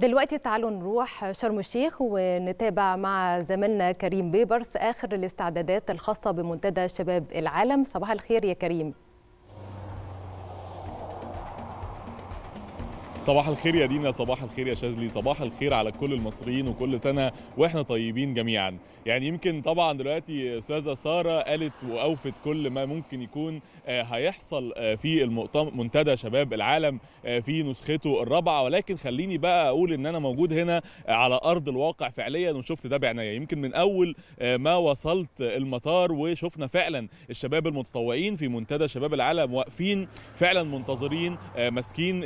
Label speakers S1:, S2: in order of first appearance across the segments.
S1: دلوقتي تعالوا نروح شرم الشيخ ونتابع مع زميلنا كريم بيبرس آخر الاستعدادات الخاصة بمنتدى شباب العالم. صباح الخير يا كريم.
S2: صباح الخير يا دينا صباح الخير يا شاذلي صباح الخير على كل المصريين وكل سنة وإحنا طيبين جميعا. يعني يمكن طبعا دلوقتي أستاذة سارة قالت وأوفت كل ما ممكن يكون هيحصل في المؤتمر منتدى شباب العالم في نسخته الرابعة. ولكن خليني بقى أقول إن أنا موجود هنا على أرض الواقع فعليا وشفت ده بعناية. يمكن من أول ما وصلت المطار وشفنا فعلا الشباب المتطوعين في منتدى شباب العالم واقفين فعلا منتظرين ماسكين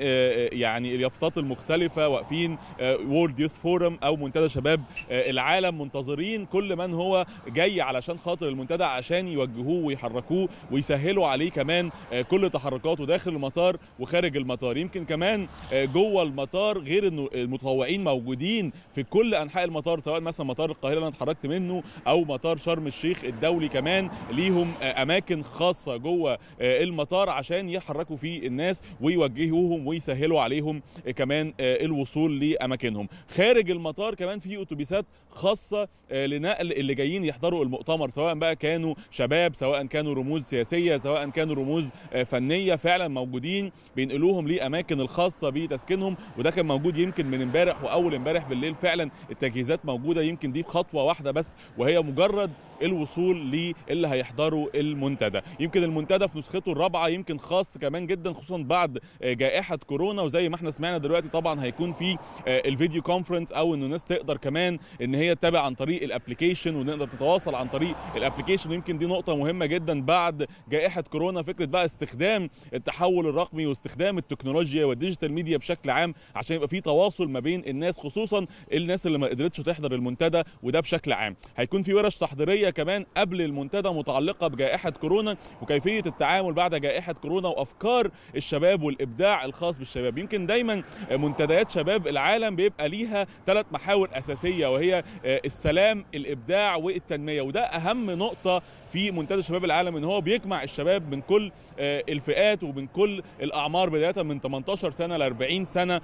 S2: يعني اليافطات المختلفة واقفين World Youth Forum أو منتدى شباب العالم منتظرين كل من هو جاي علشان خاطر المنتدى عشان يوجهوه ويحركوه ويسهلوا عليه كمان كل تحركاته داخل المطار وخارج المطار. يمكن كمان جوه المطار غير إنه المتطوعين موجودين في كل أنحاء المطار سواء مثلا مطار القاهرة اللي أنا اتحركت منه أو مطار شرم الشيخ الدولي كمان ليهم أماكن خاصة جوه المطار عشان يحركوا فيه الناس ويوجهوهم ويسهلوا عليهم كمان الوصول لأماكنهم. خارج المطار كمان في أتوبيسات خاصة لنقل اللي جايين يحضروا المؤتمر سواء بقى كانوا شباب سواء كانوا رموز سياسية سواء كانوا رموز فنية فعلا موجودين بينقلوهم لأماكن الخاصة بتسكينهم. وده كان موجود يمكن من امبارح وأول امبارح بالليل. فعلا التجهيزات موجودة يمكن دي خطوة واحدة بس وهي مجرد الوصول للي هيحضروا المنتدى. يمكن المنتدى في نسخته الرابعة يمكن خاص كمان جدا خصوصا بعد جائحة كورونا. وزي ما إحنا سمعنا دلوقتي طبعا هيكون في ال video conference أو إنه الناس تقدر كمان إن هي تتابع عن طريق ال application ونقدر تتواصل عن طريق ال application ويمكن دي نقطة مهمة جدا بعد جائحة كورونا فكرة بقى استخدام التحول الرقمي واستخدام التكنولوجيا وال digital media بشكل عام عشان يبقى في تواصل ما بين الناس خصوصا الناس اللي ما قدرتش تحضر المنتدى وده بشكل عام. هيكون في ورش تحضيرية كمان قبل المنتدى متعلقة بجائحة كورونا وكيفية التعامل بعد جائحة كورونا وأفكار الشباب والإبداع الخاص بالشباب. يمكن دايما منتديات شباب العالم بيبقى ليها ثلاث محاور أساسية وهي السلام الإبداع والتنمية. وده أهم نقطة في منتدى شباب العالم إن هو بيجمع الشباب من كل الفئات ومن كل الأعمار بداية من 18 سنة ل 40 سنة.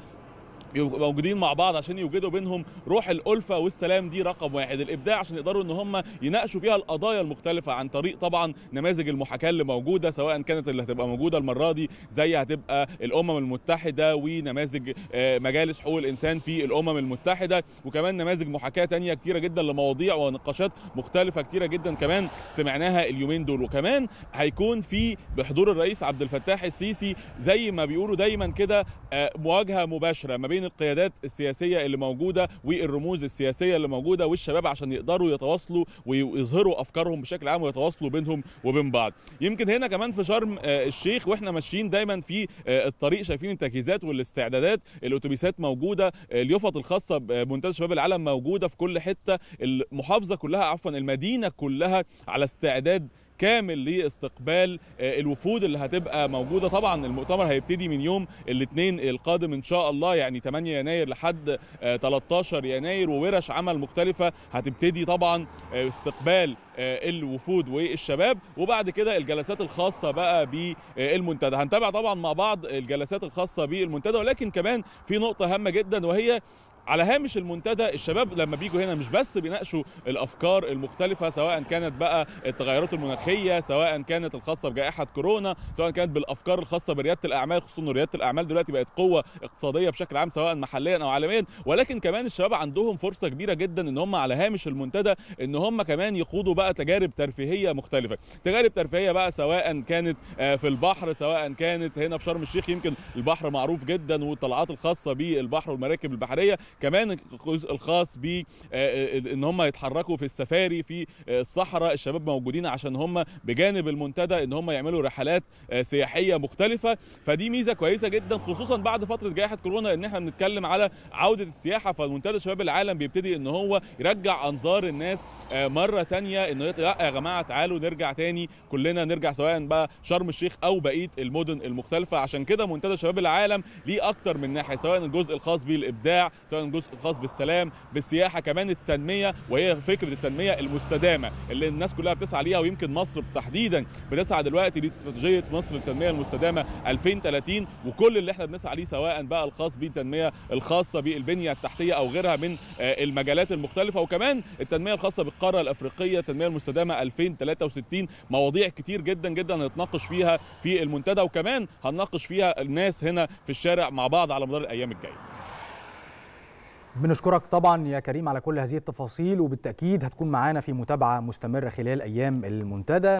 S2: موجودين مع بعض عشان يوجدوا بينهم روح الألفة والسلام دي رقم واحد. الإبداع عشان يقدروا إن هم يناقشوا فيها القضايا المختلفة عن طريق طبعا نماذج المحاكاة اللي موجودة سواء كانت اللي هتبقى موجودة المرة دي زي هتبقى الأمم المتحدة ونماذج مجالس حقوق الإنسان في الأمم المتحدة وكمان نماذج محاكاة تانية كتيرة جدا لمواضيع ونقاشات مختلفة كتيرة جدا كمان سمعناها اليومين دول. وكمان هيكون في بحضور الرئيس عبد الفتاح السيسي زي ما بيقولوا دايما كده مواجهة مباشرة ما بين بين القيادات السياسية اللي موجودة والرموز السياسية اللي موجودة والشباب عشان يقدروا يتواصلوا ويظهروا أفكارهم بشكل عام ويتواصلوا بينهم وبين بعض. يمكن هنا كمان في شرم الشيخ وإحنا ماشيين دايما في الطريق شايفين التجهيزات والاستعدادات الأتوبيسات موجودة اليافط الخاصة بمنتدى شباب العالم موجودة في كل حتة المحافظة كلها عفوا المدينة كلها على استعداد كامل لاستقبال الوفود اللي هتبقى موجودة. طبعا المؤتمر هيبتدي من يوم الاثنين القادم إن شاء الله يعني 8 يناير لحد 13 يناير. وورش عمل مختلفة هتبتدي طبعا استقبال الوفود والشباب. وبعد كده الجلسات الخاصة بقى بالمنتدى. هنتابع طبعا مع بعض الجلسات الخاصة بالمنتدى. ولكن كمان في نقطة هامة جدا وهي على هامش المنتدى الشباب لما بيجوا هنا مش بس بيناقشوا الأفكار المختلفة سواء كانت بقى التغيرات المناخية سواء كانت الخاصة بجائحة كورونا سواء كانت بالأفكار الخاصة بريادة الأعمال خصوصا إن ريادة الأعمال دلوقتي بقت قوة اقتصادية بشكل عام سواء محليا أو عالميا. ولكن كمان الشباب عندهم فرصة كبيرة جدا إن هم على هامش المنتدى إن هم كمان يخوضوا بقى تجارب ترفيهية مختلفة. تجارب ترفيهية بقى سواء كانت في البحر سواء كانت هنا في شرم الشيخ يمكن البحر معروف جدا والطلعات الخاصة بالبحر والمراكب البحرية. كمان الجزء الخاص ب إن هم يتحركوا في السفاري في الصحراء الشباب موجودين عشان هم بجانب المنتدى إن هم يعملوا رحلات سياحية مختلفة. فدي ميزة كويسة جدا خصوصا بعد فترة جائحة كورونا إن إحنا بنتكلم على عودة السياحة. فمنتدى شباب العالم بيبتدي إن هو يرجع أنظار الناس مرة ثانية إنه لا يا جماعة تعالوا نرجع تاني كلنا نرجع سواء بقى شرم الشيخ أو بقية المدن المختلفة. عشان كده منتدى شباب العالم ليه أكتر من ناحية سواء الجزء الخاص بالابداع سواء جزء خاص بالسلام بالسياحة كمان التنمية وهي فكرة التنمية المستدامة اللي الناس كلها بتسعى ليها ويمكن مصر تحديدا بتسعى دلوقتي لاستراتيجيه مصر للتنميه المستدامة 2030 وكل اللي إحنا بنسعى ليه سواء بقى الخاص بالتنمية الخاصة بالبنية التحتية أو غيرها من المجالات المختلفة وكمان التنمية الخاصة بالقارة الأفريقية التنمية المستدامة 2063 مواضيع كتير جدا جدا هنتناقش فيها في المنتدى وكمان هنناقش فيها الناس هنا في الشارع مع بعض على مدار الأيام الجاية.
S3: بنشكرك طبعا يا كريم على كل هذه التفاصيل وبالتأكيد هتكون معانا في متابعة مستمرة خلال أيام المنتدى.